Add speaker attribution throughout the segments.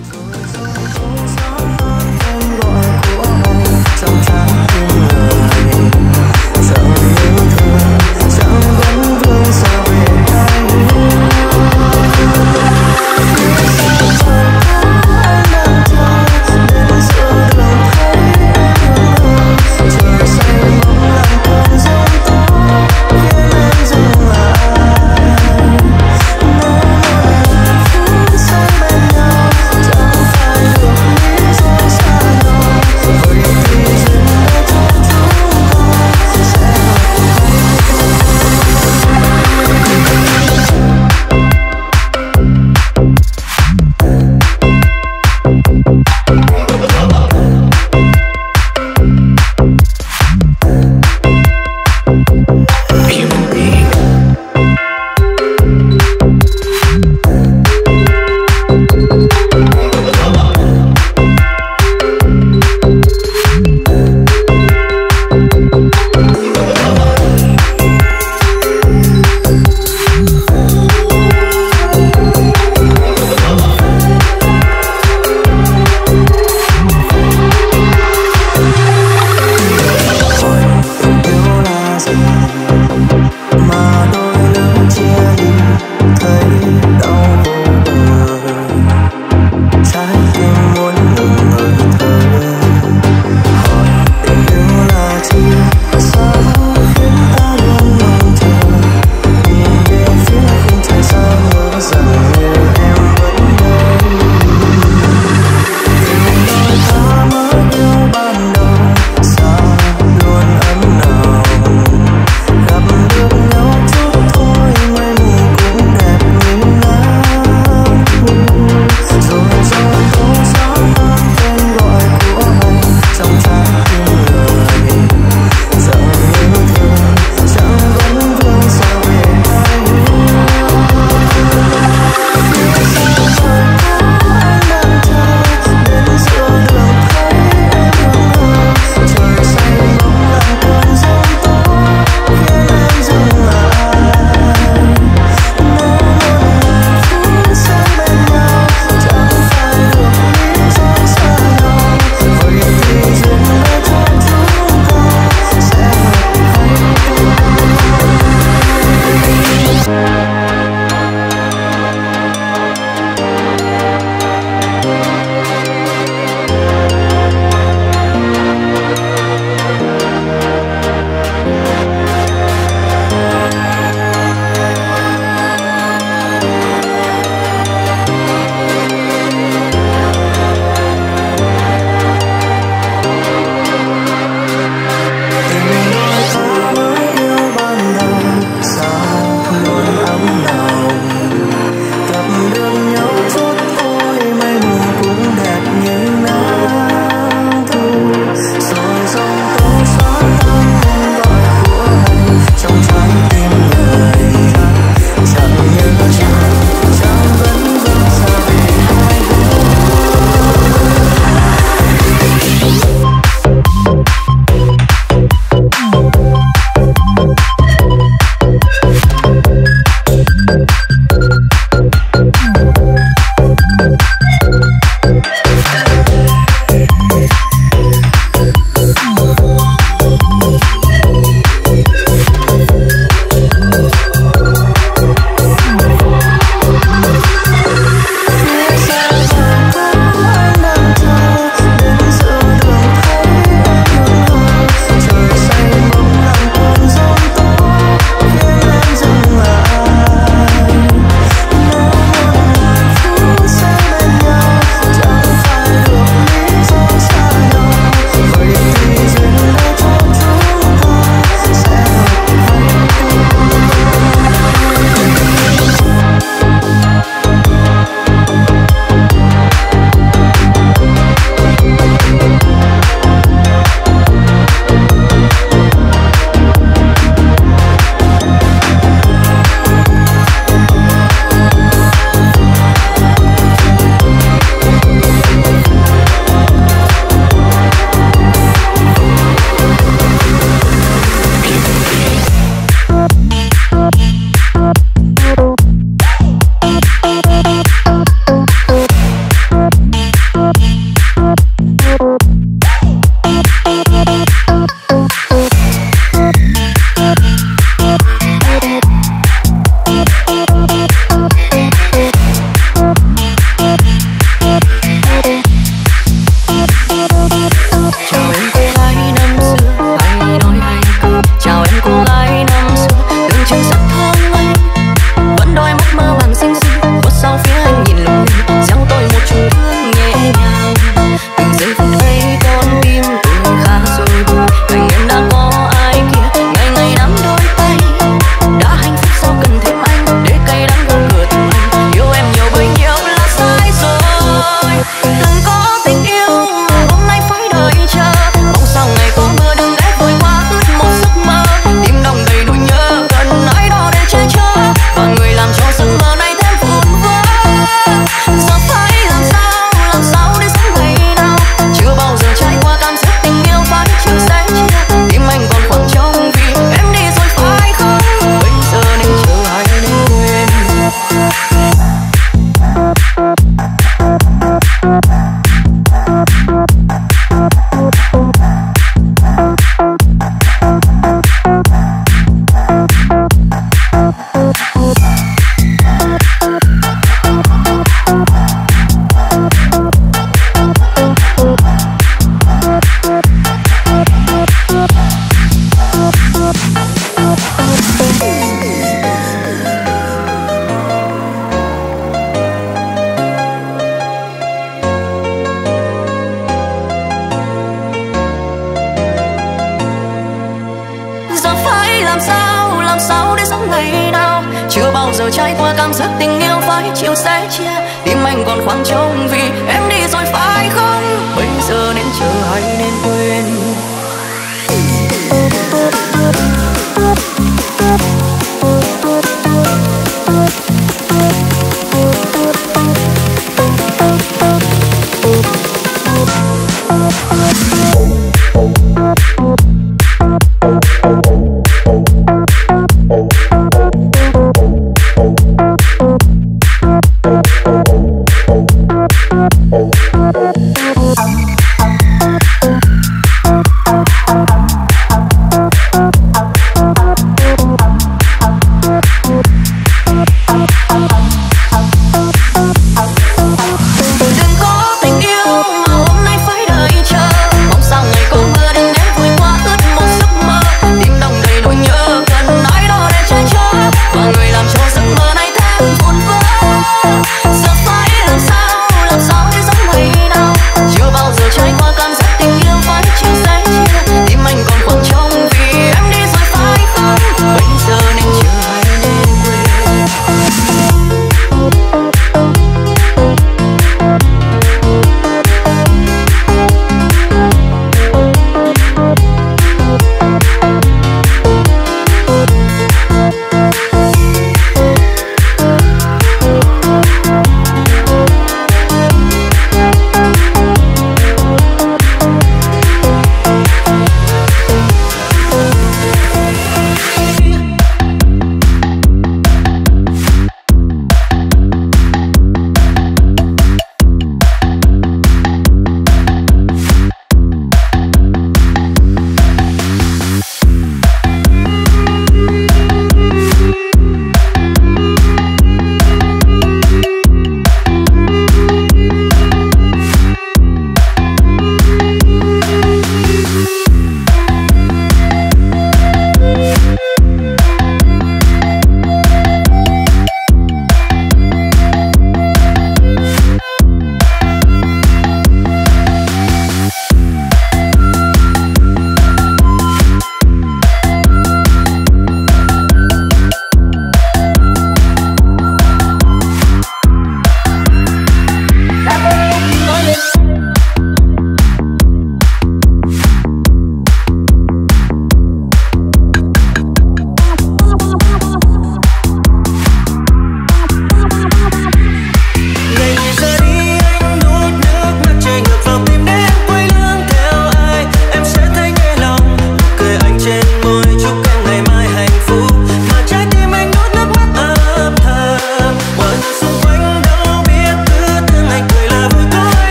Speaker 1: go.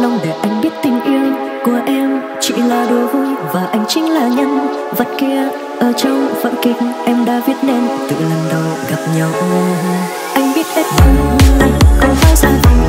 Speaker 1: lòng để
Speaker 2: anh biết tình
Speaker 3: yêu của em. Chỉ là đùa vui và anh chính là nhân vật kia. Ở trong vở kịch, em đã viết nên từ lần đầu gặp nhau. Anh biết hết, anh không bao rằng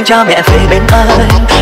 Speaker 3: xin cha mẹ về bên anh.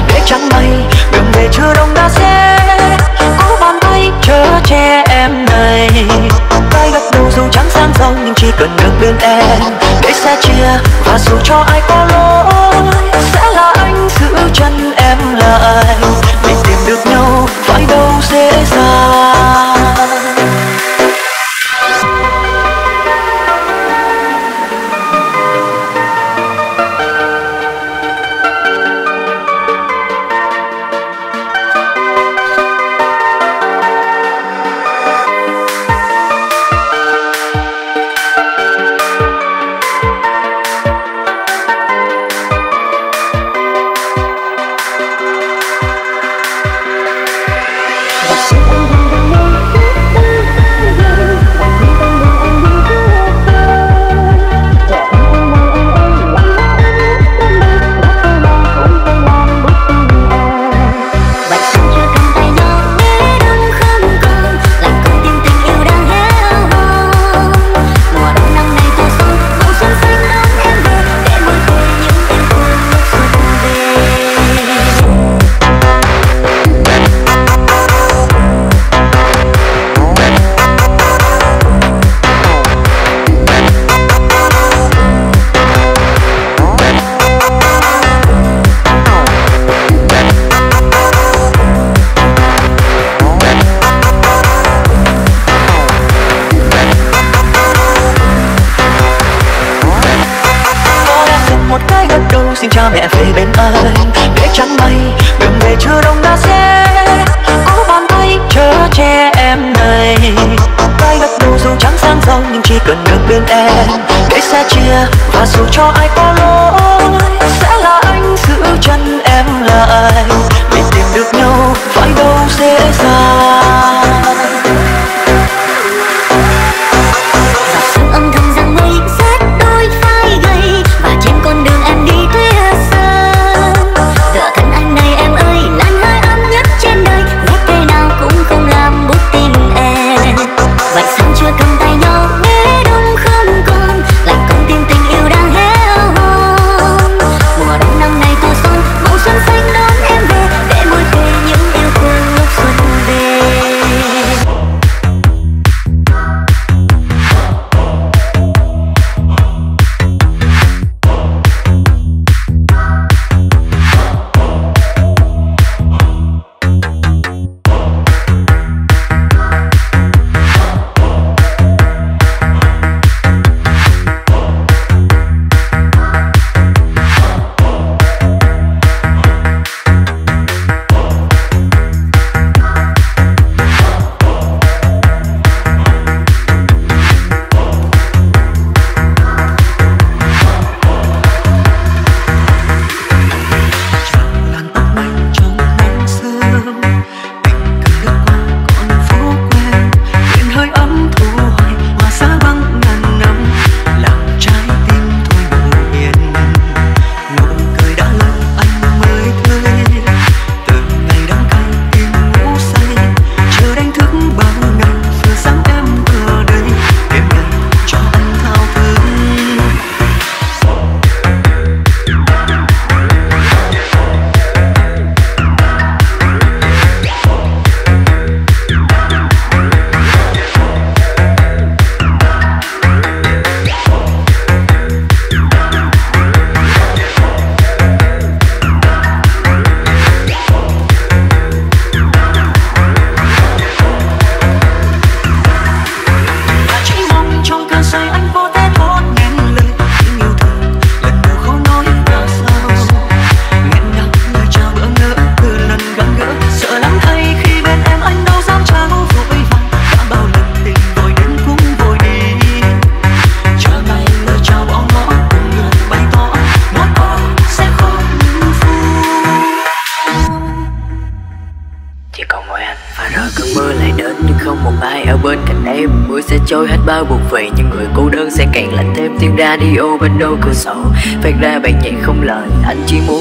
Speaker 4: radio bên đâu cửa sổ. Phát ra bản nhạc không lời anh chỉ muốn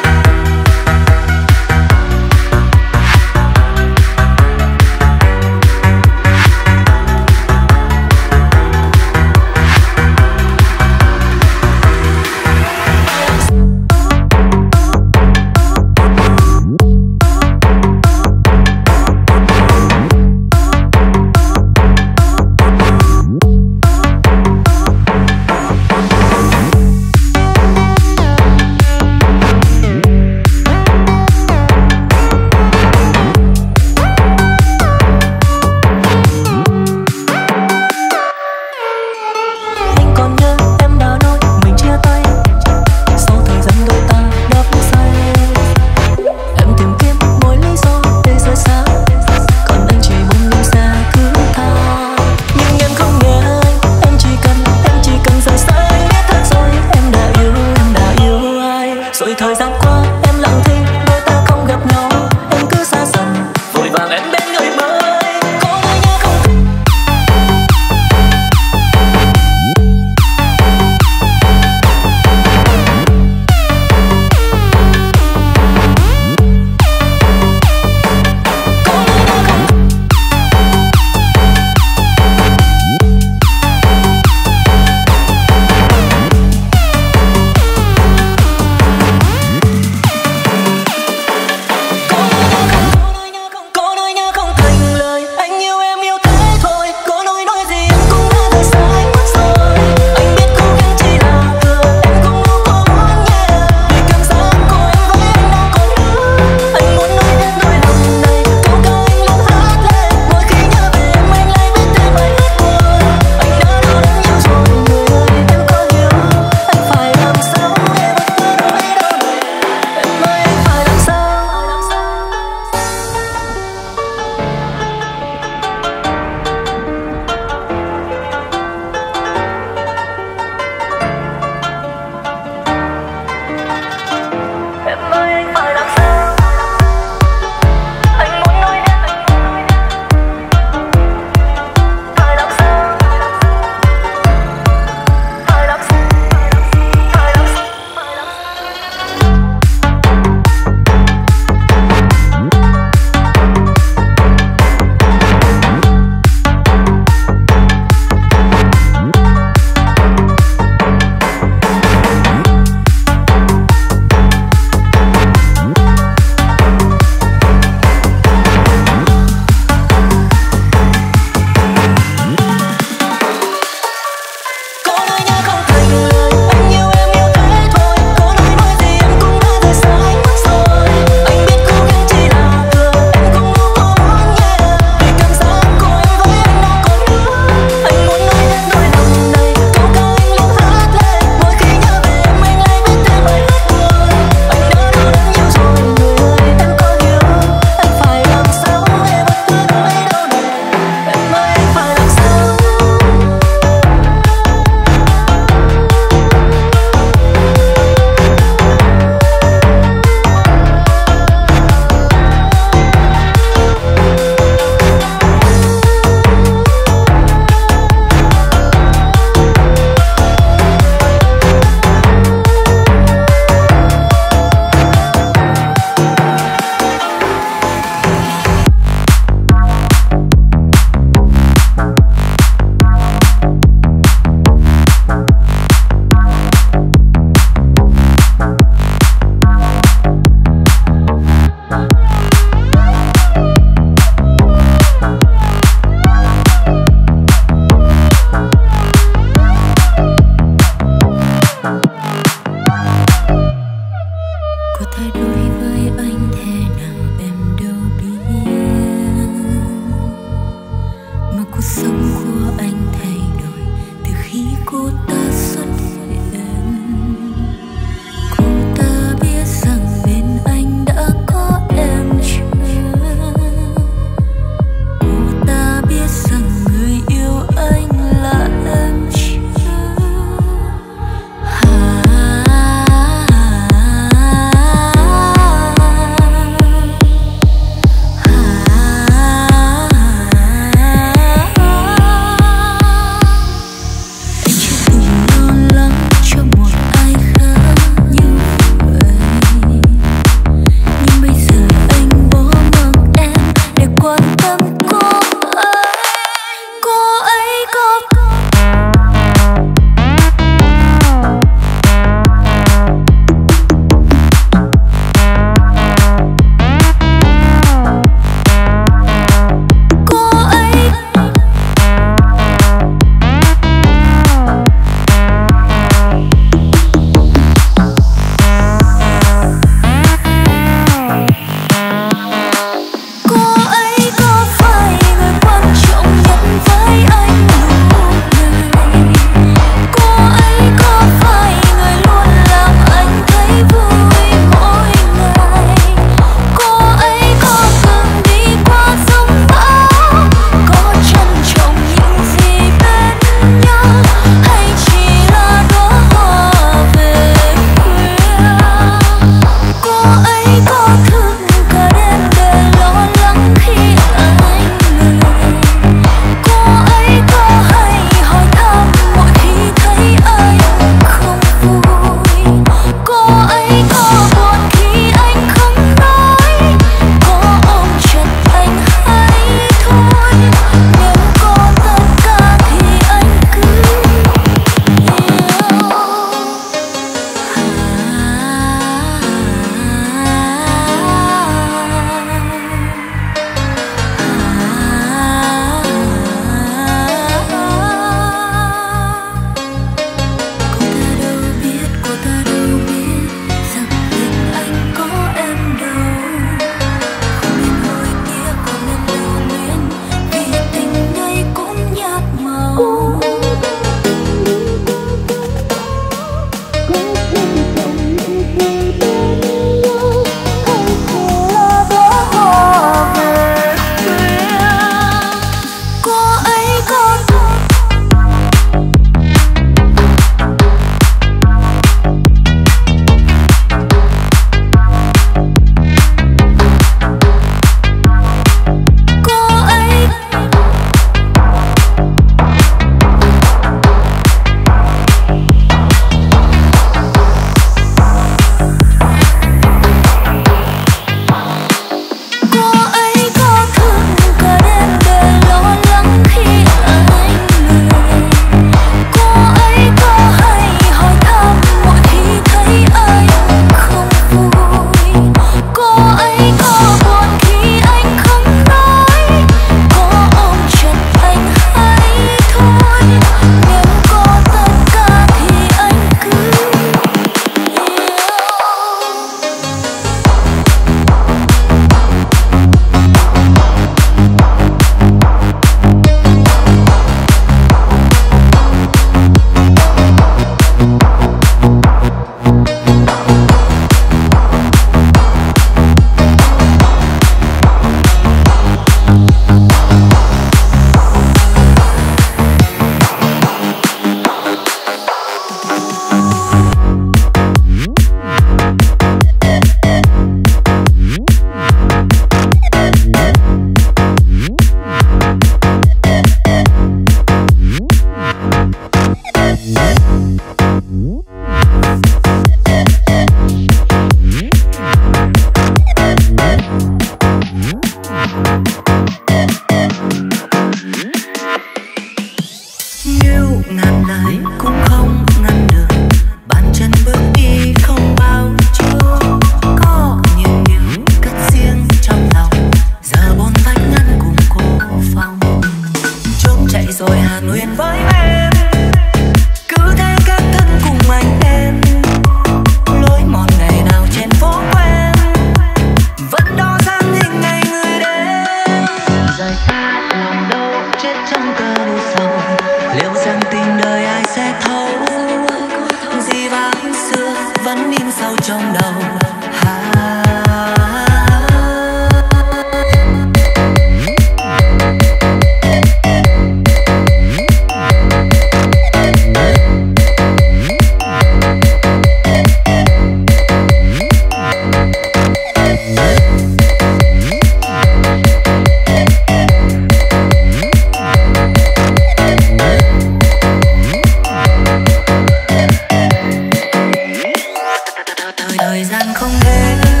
Speaker 4: không thể